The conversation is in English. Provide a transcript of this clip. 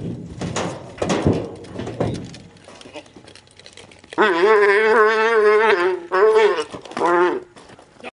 Mm-hmm.